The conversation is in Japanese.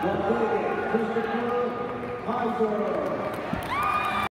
Christopher Kaiser.